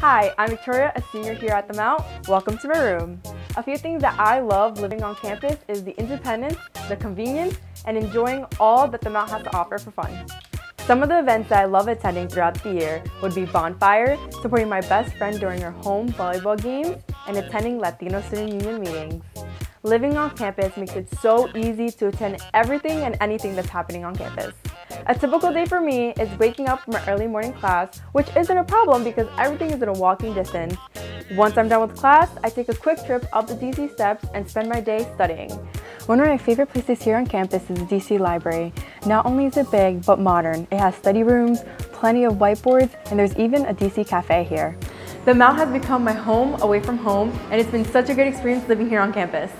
Hi, I'm Victoria, a senior here at the Mount. Welcome to my room. A few things that I love living on campus is the independence, the convenience, and enjoying all that the Mount has to offer for fun. Some of the events that I love attending throughout the year would be Bonfire, supporting my best friend during her home volleyball games, and attending Latino Student Union meetings. Living on campus makes it so easy to attend everything and anything that's happening on campus. A typical day for me is waking up from an early morning class, which isn't a problem because everything is in a walking distance. Once I'm done with class, I take a quick trip up the DC steps and spend my day studying. One of my favorite places here on campus is the DC Library. Not only is it big, but modern. It has study rooms, plenty of whiteboards, and there's even a DC cafe here. The Mount has become my home away from home, and it's been such a great experience living here on campus.